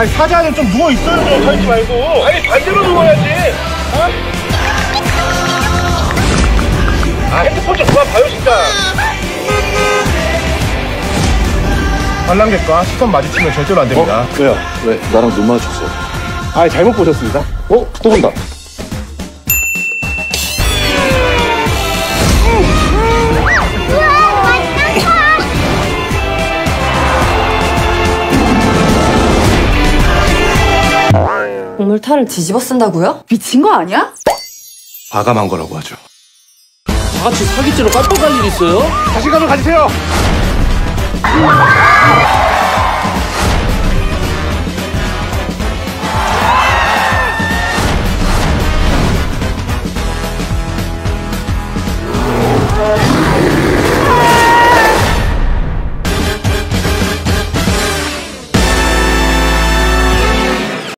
아니 사자는 좀 누워 있어야죠. 서 있지 말고. 아니 반대로 누워야지. 어? 아 핸드폰 좀 그만 봐요 진짜. 관람객과 시선 마주치면 절대로 안 됩니다. 왜요? 왜? 나랑 눈 마주쳤어. 아 잘못 보셨습니다. 어? 또 본다. 국물 탈을 뒤집어 쓴다고요? 미친 거 아니야? 과감한 거라고 하죠. 다 같이 사기죄로 깜빡할 일 있어요? 자신감을 가지세요!